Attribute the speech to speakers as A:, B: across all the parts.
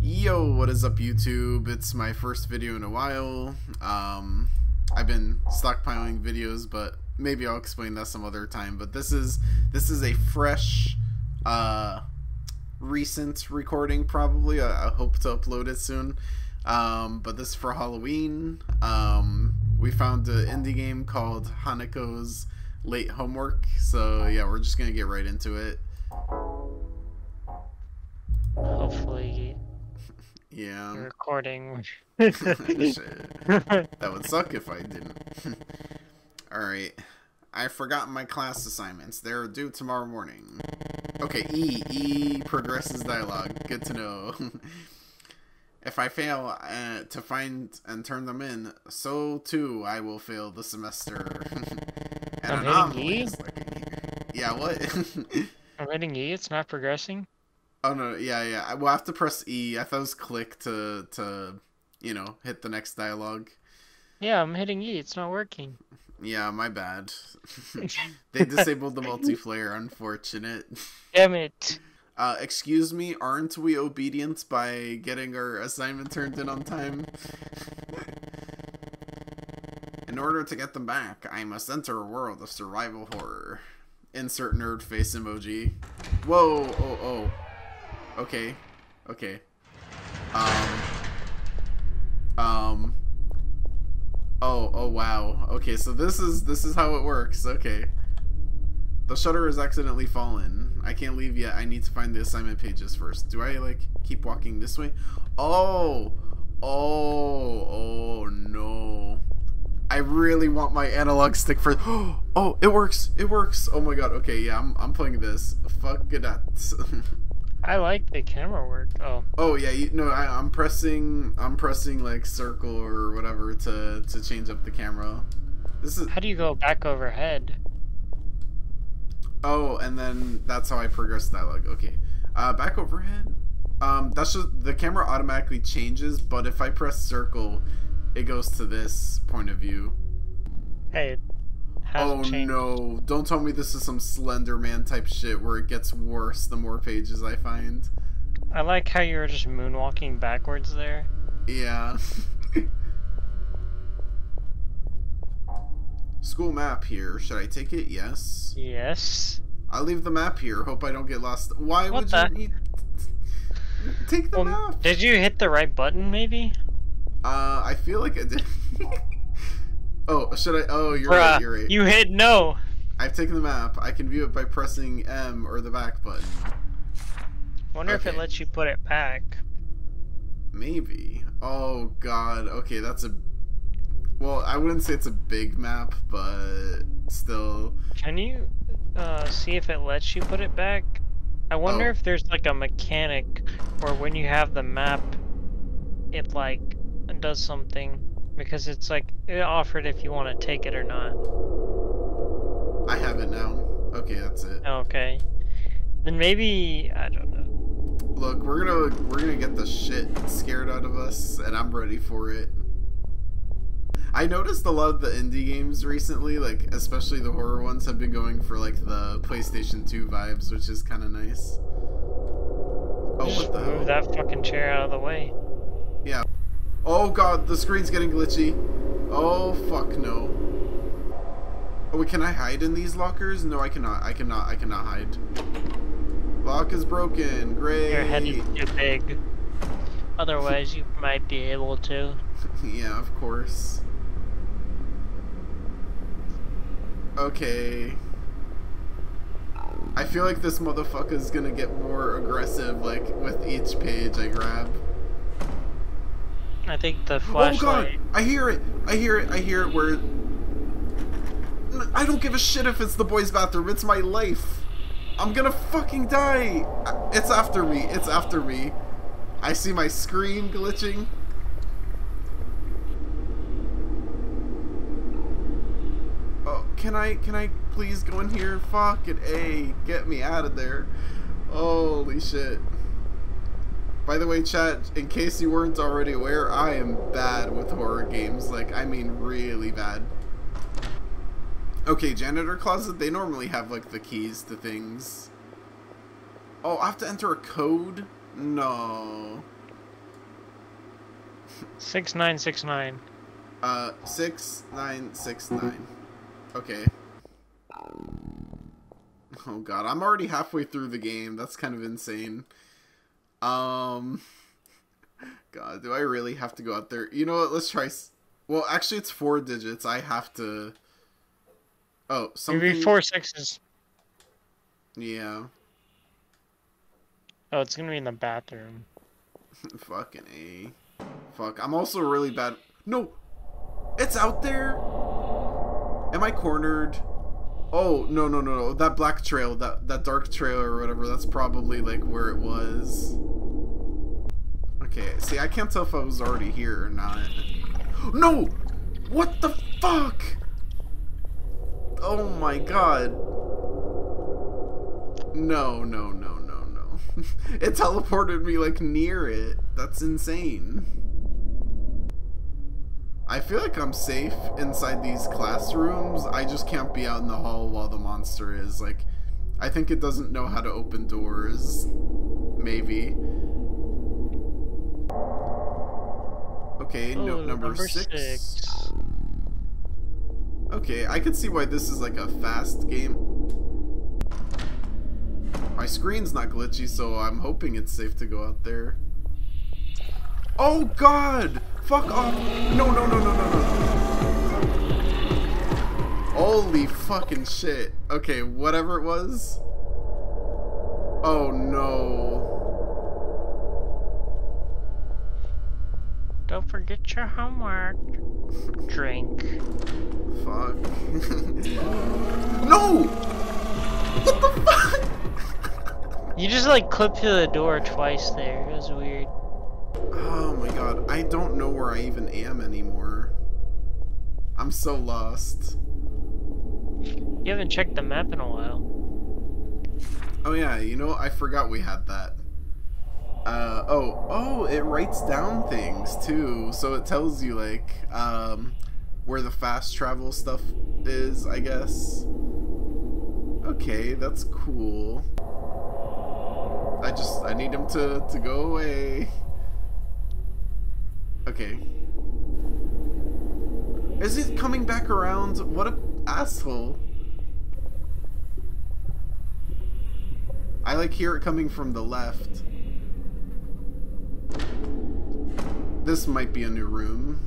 A: Yo, what is up YouTube? It's my first video in a while. Um, I've been stockpiling videos, but maybe I'll explain that some other time. But this is this is a fresh, uh, recent recording probably. I, I hope to upload it soon. Um, but this is for Halloween. Um, we found an indie game called Haneko's Late Homework. So yeah, we're just gonna get right into it. Yeah.
B: recording.
A: That would suck if I didn't. Alright. I forgot my class assignments. They're due tomorrow morning. Okay, E. E progresses dialogue. Good to know. if I fail uh, to find and turn them in, so too I will fail the semester.
B: I'm hitting E?
A: is lurking here. Yeah, what?
B: I'm hitting E, it's not progressing.
A: Oh no, yeah, yeah. I will have to press E. I thought it was click to, to, you know, hit the next dialogue.
B: Yeah, I'm hitting E, it's not working.
A: Yeah, my bad. they disabled the multiplayer, unfortunate.
B: Damn it.
A: Uh, excuse me, aren't we obedient by getting our assignment turned in on time? in order to get them back, I must enter a world of survival horror. Insert nerd face emoji. Whoa, oh, oh. Okay, okay. Um, um, Oh, oh wow. Okay, so this is this is how it works. Okay. The shutter has accidentally fallen. I can't leave yet. I need to find the assignment pages first. Do I like keep walking this way? Oh. Oh, oh no. I really want my analog stick for Oh, it works. It works. Oh my god. Okay, yeah, I'm I'm playing this. Fuck that.
B: I like the camera work. Oh,
A: Oh yeah, you, no, I, I'm pressing, I'm pressing like circle or whatever to to change up the camera. This is
B: how do you go back overhead?
A: oh, and then that's how I progress dialogue. Okay, uh, back overhead. Um, that's just the camera automatically changes, but if I press circle, it goes to this point of view.
B: Hey,
A: oh
B: changed.
A: no! Don't tell me this is some Slender Man type shit where it gets worse the more pages I find.
B: I like how you were just moonwalking backwards there.
A: Yeah. School map here. Should I take it? Yes.
B: Yes.
A: I'll leave the map here. Hope I don't get lost. Why
B: What
A: would
B: the-
A: you need... Take the
B: Well,
A: map.
B: did you hit the right button, maybe?
A: Uh, I feel like I did. oh, should I? Oh, you're right. You're right.
B: You hit no.
A: I've taken the map. I can view it by pressing M or the back button.
B: Wonder if it lets you put it back.
A: Maybe. Oh God. Okay, that's a. Well, I wouldn't say it's a big map, but still.
B: Can you uh, see if it lets you put it back? I wonder
A: Oh.
B: if there's like a mechanic where when you have the map, it like does something because it's like it offered if you want to take it or not.
A: I have it now. Okay, that's it.
B: Okay, then maybe I don't know.
A: Look, we're gonna we're gonna get the shit scared out of us, and I'm ready for it. I noticed a lot of the indie games recently, like especially the horror ones, have been going for like the PlayStation 2 vibes, which is kind of nice. Oh,
B: Just
A: what the hell?
B: move that fucking chair out of the way.
A: Oh god, the screen's getting glitchy. Oh fuck no. Oh, wait, can I hide in these lockers? No, I cannot. I cannot. I cannot hide. Lock is broken. Great.
B: Your head is too big. Otherwise, you might be able to.
A: yeah, of course. Okay. I feel like this motherfucker is gonna get more aggressive, like, with each page I grab.
B: I think the
A: Oh god! I hear it! I hear it! I hear it where... I don't give a shit if it's the boys' bathroom, it's my life! I'm gonna fucking die! It's after me, it's after me. I see my screen glitching. Oh, can I, can I please go in here? Fucking A, get me out of there. Holy shit. By the way, chat, in case you weren't already aware, I am bad with horror games. Like, I mean really bad. Okay, janitor closet, they normally have, like, the keys to things. Oh, I have to enter a code? No.
B: 6969.
A: Uh, six nine six nine. Okay. Oh god, I'm already halfway through the game. That's kind of insane. Um, God, do I really have to go out there? You know what? Let's try. s- Well, actually, it's four digits. I have to. Oh, something.
B: Maybe four sixes.
A: Yeah.
B: Oh, it's gonna be in the bathroom.
A: Fucking a. Fuck. I'm also really bad. No, it's out there. Am I cornered? Oh no no no no! That black trail, that that dark trail or whatever. That's probably like where it was. Okay. See, I can't tell if I was already here or not. No! What the fuck? Oh my god. No, no, no, no, no. it teleported me like near it. That's insane. I feel like I'm safe inside these classrooms. I just can't be out in the hall while the monster is. Like, I think it doesn't know how to open doors. Maybe. Okay,
B: Oh,
A: note number,
B: number
A: six.
B: six.
A: Okay, I can see why this is like a fast game. My screen's not glitchy, so I'm hoping it's safe to go out there. Oh god! Fuck off! No, no, no, no, no, no. Holy fucking shit. Okay, whatever it was. Oh no.
B: Don't forget your homework. Drink.
A: Fuck. no! What the fuck?
B: You just like clipped to the door twice there. It was weird.
A: Oh my god, I don't know where I even am anymore. I'm so lost.
B: You haven't checked the map in a while.
A: Oh yeah, you know, I forgot we had that. Uh, oh, oh, it writes down things too, so it tells you like, um, where the fast travel stuff is, I guess. Okay, that's cool. I just, I need him to, to go away. Okay. Is it coming back around? What a asshole. I like hear it coming from the left. This might be a new room.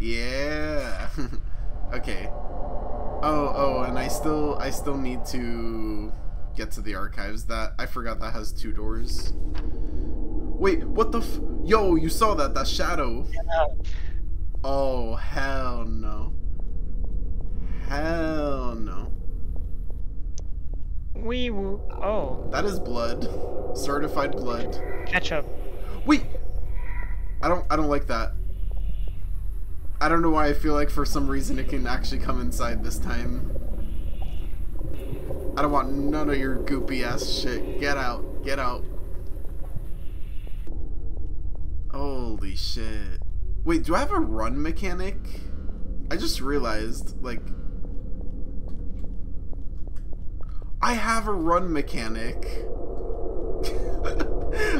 A: Yeah. okay. Oh, oh, and I still I still need to get to the archives. That I forgot that has two doors. Wait, what the f- Yo, you saw that that shadow. Oh, hell no. Hell no.
B: We woo. Oh,
A: That is blood. Certified blood.
B: ketchup.
A: Wait. I don't I don't like that. I don't know why I feel like for some reason it can actually come inside this time. I don't want none of your goopy ass shit. Get out. Get out. Holy shit. Wait, do I have a run mechanic? I just realized, like... I have a run mechanic.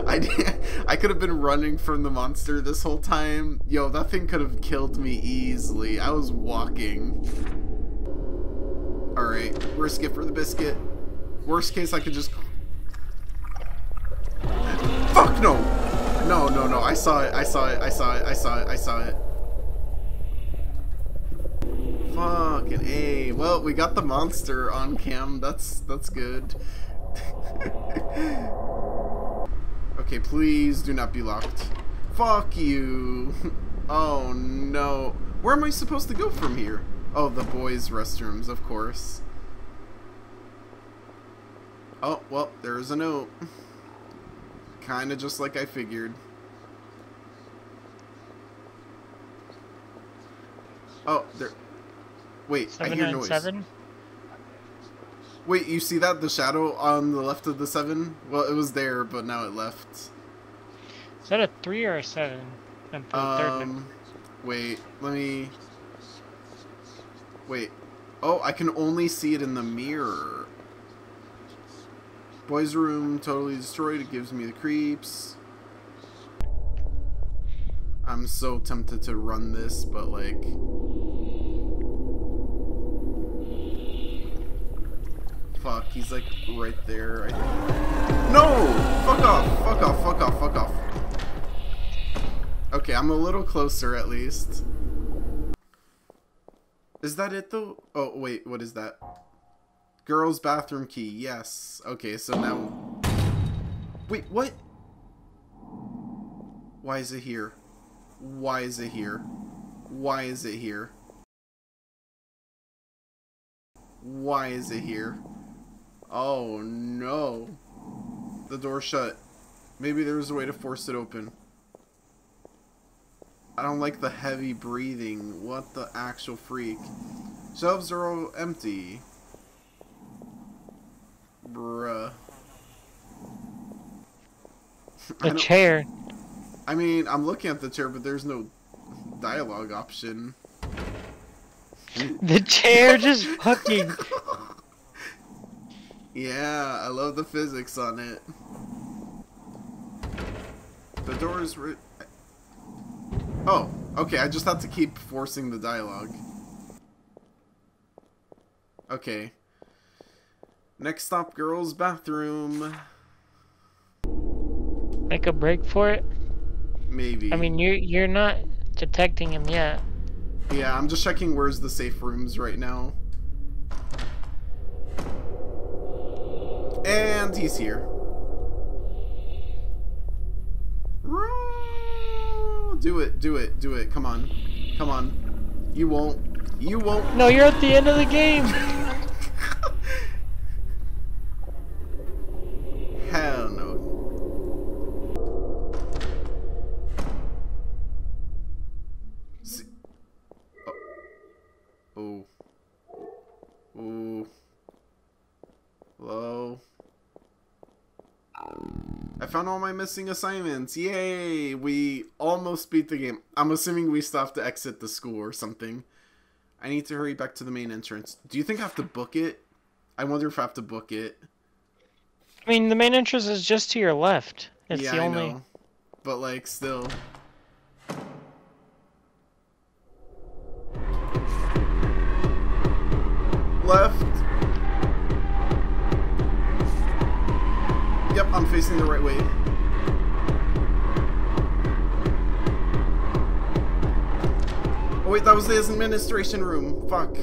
A: I I could have been running from the monster this whole time. Yo, that thing could have killed me easily. I was walking. Alright, risk it for the biscuit. Worst case, I could just... Fuck no! No, no, no. I saw it. I saw it. I saw it. I saw it. I saw it. Fucking A. Well, we got the monster on cam. That's that's good. okay, please do not be locked. Fuck you. Oh no. Where am I supposed to go from here? Oh, the boys' restrooms, of course. Oh, well, there's a note. Kinda just like I figured. Oh, there. Wait, I hear noise. Wait, you see that? The shadow on the left of the seven? Well, it was there, but now it left.
B: Is that a three or a seven? And for the third.
A: Um, wait, let me. Wait. Oh, I can only see it in the mirror. Boys' room totally destroyed. It gives me the creeps. I'm so tempted to run this, but like. Fuck, he's like right there. I think. No! Fuck off! Fuck off! Fuck off! Fuck off! Okay, I'm a little closer at least. Is that it though? Oh, wait, what is that? Girls' bathroom key, yes. Okay, so now... Wait, what? Why is it here? Why is it here? Why is it here? Why is it here? Oh no. The door shut. Maybe there's a way to force it open. I don't like the heavy breathing. What the actual freak? Shelves are all empty. Bruh.
B: The chair.
A: I mean, I'm looking at the chair, but there's no dialogue option.
B: The chair just fucking.
A: Yeah, I love the physics on it. The door is. Oh, okay, I just have to keep forcing the dialogue. Okay. Next stop, girls' bathroom.
B: Make a break for it?
A: Maybe.
B: I mean, you're, you're not detecting him yet.
A: Yeah, I'm just checking where's the safe rooms right now. And he's here. Do it, do it, do it. Come on. Come on. You won't. You won't.
B: No, you're at the end of the game.
A: Hell no. See. Oh. Oh. Ooh. Hello. I found all my missing assignments. Yay! We almost beat the game. I'm assuming we still have to exit the school or something. I need to hurry back to the main entrance. Do you think I have to book it? I wonder if I have to book it.
B: I mean, the main entrance is just to your left. It's
A: yeah,
B: the only.
A: I know. But like, still. Left. Yep, I'm facing the right way. Oh wait, that was the administration room. Fuck.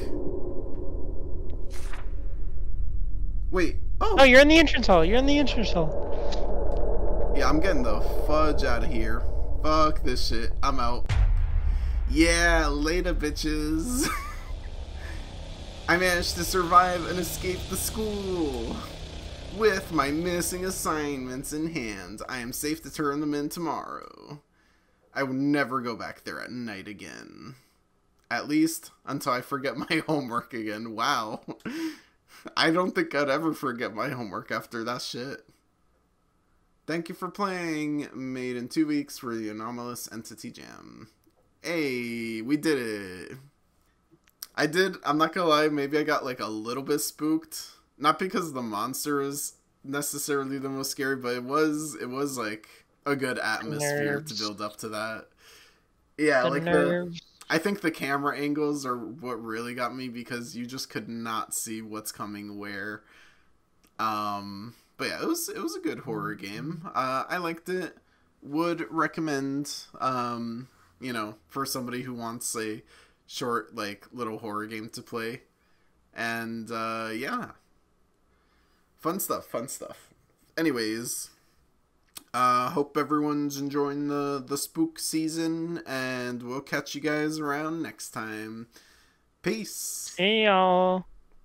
A: Wait. Oh.
B: Oh, you're in the entrance hall. You're in the entrance hall.
A: Yeah, I'm getting the fudge out of here. Fuck this shit. I'm out. Yeah, later, bitches. I managed to survive and escape the school. With my missing assignments in hand, I am safe to turn them in tomorrow. I will never go back there at night again. At least until I forget my homework again. Wow. I don't think I'd ever forget my homework after that shit. Thank you for playing Made in two weeks for the Anomalous Entity Jam. Hey, we did it. I did, I'm not gonna lie, maybe I got like a little bit spooked. Not because the monster is necessarily the most scary, but it was, it was like a good atmosphere
B: Nerves.
A: to build up to that. Yeah,
B: The
A: like the. I think the camera angles are what really got me because you just could not see what's coming where. Um, but yeah, it was it was a good horror game. Uh, I liked it. Would recommend. Um, you know, for somebody who wants a short like little horror game to play, and uh, yeah, fun stuff. Fun stuff. Anyways. Uh, hope everyone's enjoying the, the spook season, and we'll catch you guys around next time. Peace.
B: Hey, y'all.